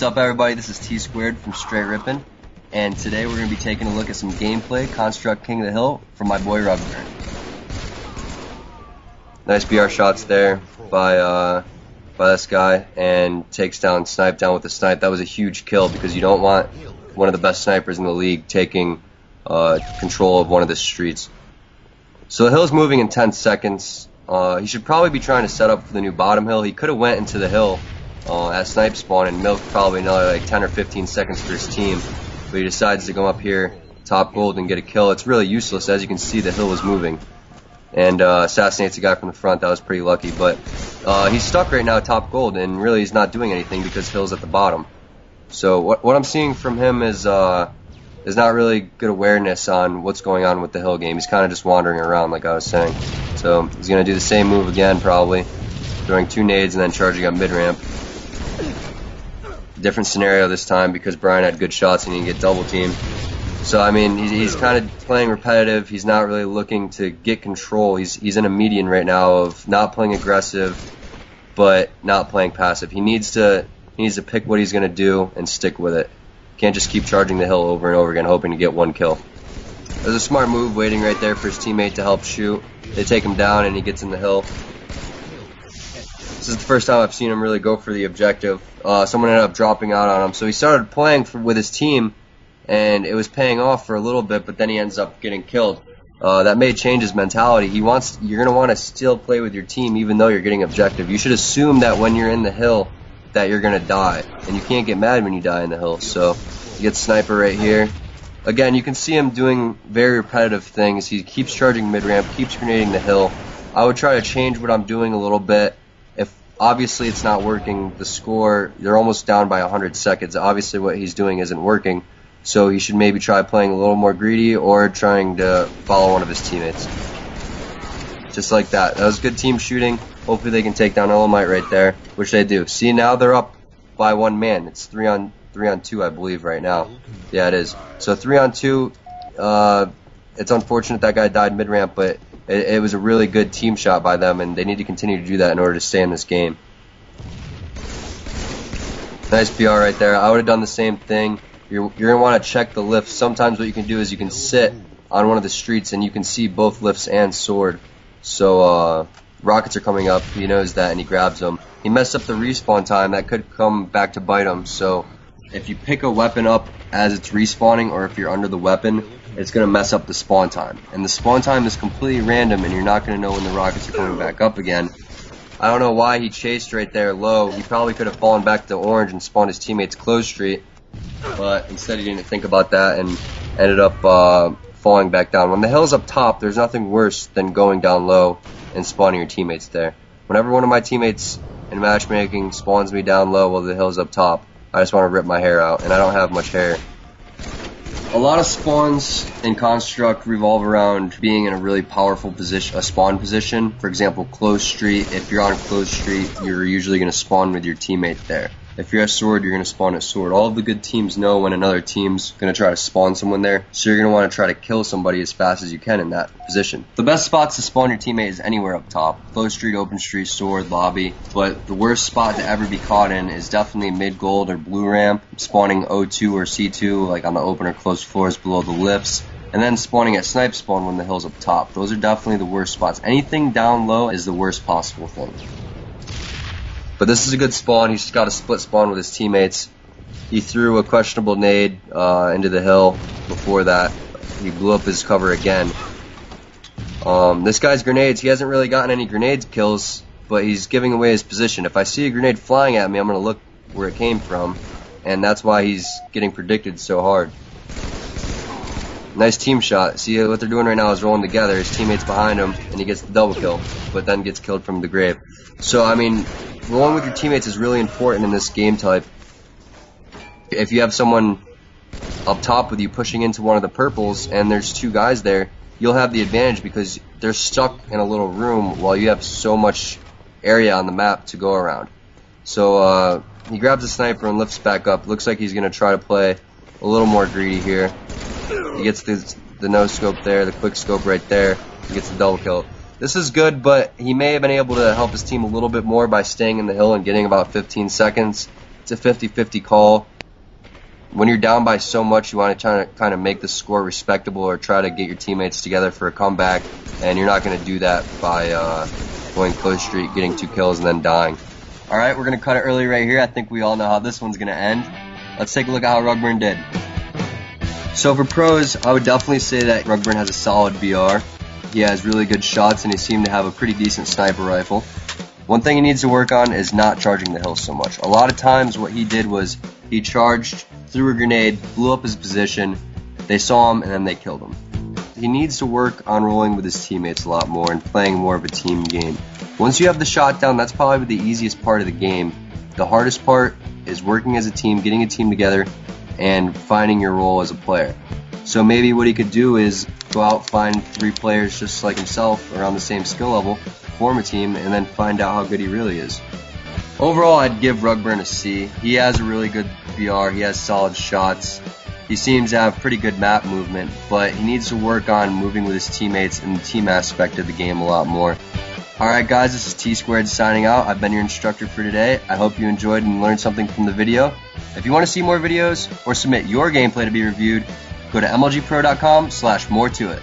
What's up everybody, this is T Squared from Straight Rippin', and today we're going to be taking a look at some gameplay, Construct King of the Hill, from my boy Rugburn. Nice BR shots there by uh, by this guy, and takes down Snipe down with the Snipe. That was a huge kill because you don't want one of the best snipers in the league taking uh, control of one of the streets. So the hill's moving in 10 seconds. Uh, he should probably be trying to set up for the new bottom hill. He could have went into the hill uh, at snipe spawn and Milk probably another like 10 or 15 seconds for his team. But he decides to go up here, top gold, and get a kill. It's really useless. As you can see, the hill was moving. And uh, assassinates a guy from the front. That was pretty lucky. But uh, he's stuck right now top gold, and really he's not doing anything because hill's at the bottom. So what, what I'm seeing from him is uh, is not really good awareness on what's going on with the hill game. He's kind of just wandering around, like I was saying. So he's going to do the same move again, probably, throwing two nades and then charging up mid ramp different scenario this time because Brian had good shots and he can get double teamed. So I mean, he's, he's kind of playing repetitive. He's not really looking to get control. He's he's in a median right now of not playing aggressive, but not playing passive. He needs to he needs to pick what he's going to do and stick with it. Can't just keep charging the hill over and over again, hoping to get one kill. There's a smart move waiting right there for his teammate to help shoot. They take him down and he gets in the hill. This is the first time I've seen him really go for the objective. Uh, someone ended up dropping out on him, so he started playing for, with his team, and it was paying off for a little bit, but then he ends up getting killed. Uh, that may change his mentality. He wants you're gonna want to still play with your team even though you're getting objective. You should assume that when you're in the hill that you're gonna die, and you can't get mad when you die in the hill. So you get sniper right here. Again, you can see him doing very repetitive things. He keeps charging mid ramp, keeps grenading the hill. I would try to change what I'm doing a little bit obviously it's not working. The score, they're almost down by 100 seconds. Obviously what he's doing isn't working. So he should maybe try playing a little more greedy or trying to follow one of his teammates. Just like that. That was good team shooting. Hopefully they can take down Elamite right there, which they do. See, now they're up by one man. It's three on three on two, I believe, right now. Yeah, it is. So three on two. Uh, it's unfortunate that guy died mid ramp, but it, it was a really good team shot by them, and they need to continue to do that in order to stay in this game. Nice BR right there. I would have done the same thing. You're, you're going to want to check the lift. Sometimes what you can do is you can sit on one of the streets and you can see both lifts and sword. So uh, rockets are coming up. He knows that and he grabs them. He messed up the respawn time. That could come back to bite him. So if you pick a weapon up as it's respawning or if you're under the weapon, it's going to mess up the spawn time. And the spawn time is completely random, and you're not going to know when the rockets are coming back up again. I don't know why he chased right there low. He probably could have fallen back to orange and spawned his teammates close street, but instead he didn't think about that and ended up uh, falling back down. When the hill's up top, there's nothing worse than going down low and spawning your teammates there. Whenever one of my teammates in matchmaking spawns me down low while the hill's up top, I just want to rip my hair out, and I don't have much hair. A lot of spawns in Construct revolve around being in a really powerful position, a spawn position. For example, close street. If you're on close street, you're usually going to spawn with your teammate there. If you're at sword, you're going to spawn at sword. All the good teams know when another team's going to try to spawn someone there, so you're going to want to try to kill somebody as fast as you can in that position. The best spots to spawn your teammate is anywhere up top. Close street, open street, sword, lobby. But the worst spot to ever be caught in is definitely mid gold or blue ramp, spawning O2 or C2, like on the open or closed floors below the lifts and then spawning at snipe spawn when the hill's up top. Those are definitely the worst spots. Anything down low is the worst possible thing. But this is a good spawn. He's got a split spawn with his teammates. He threw a questionable nade uh, into the hill before that. He blew up his cover again. Um, this guy's grenades, he hasn't really gotten any grenades kills, but he's giving away his position. If I see a grenade flying at me, I'm going to look where it came from, and that's why he's getting predicted so hard. Nice team shot. See what they're doing right now is rolling together. His teammates behind him, and he gets the double kill, but then gets killed from the grave. So, I mean, rolling with your teammates is really important in this game type. If you have someone up top with you pushing into one of the purples and there's two guys there, you'll have the advantage because they're stuck in a little room while you have so much area on the map to go around. So uh, he grabs a sniper and lifts back up. Looks like he's going to try to play a little more greedy here. He gets the, the no scope there, the quick scope right there. He gets the double kill. This is good, but he may have been able to help his team a little bit more by staying in the hill and getting about 15 seconds it's a 50-50 call. When you're down by so much, you want to try to kind of make the score respectable or try to get your teammates together for a comeback, and you're not going to do that by uh, going close street, getting two kills, and then dying. All right, we're going to cut it early right here. I think we all know how this one's going to end. Let's take a look at how Rugburn did. So for pros, I would definitely say that Rugburn has a solid BR. He has really good shots, and he seemed to have a pretty decent sniper rifle. One thing he needs to work on is not charging the hill so much. A lot of times what he did was he charged, threw a grenade, blew up his position, they saw him, and then they killed him. He needs to work on rolling with his teammates a lot more and playing more of a team game. Once you have the shot down, that's probably the easiest part of the game. The hardest part is working as a team, getting a team together, and finding your role as a player. So maybe what he could do is go out, find three players just like himself around the same skill level, form a team, and then find out how good he really is. Overall, I'd give Rugburn a C. He has a really good BR, he has solid shots. He seems to have pretty good map movement, but he needs to work on moving with his teammates and the team aspect of the game a lot more. Alright guys, this is T Squared signing out. I've been your instructor for today. I hope you enjoyed and learned something from the video. If you want to see more videos or submit your gameplay to be reviewed, go to mlgpro.com slash more to it.